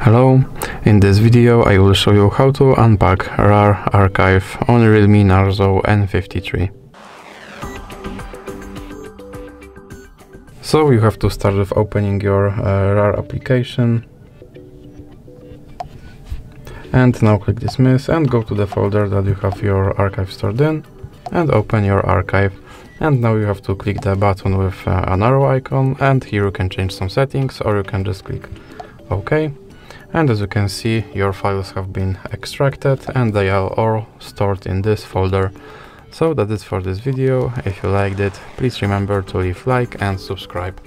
Hello, in this video I will show you how to unpack RAR archive on Realme Narzo N53. So you have to start with opening your uh, RAR application. And now click dismiss and go to the folder that you have your archive stored in and open your archive. And now you have to click the button with uh, an arrow icon and here you can change some settings or you can just click OK and as you can see, your files have been extracted and they are all stored in this folder. So that is for this video. If you liked it, please remember to leave like and subscribe.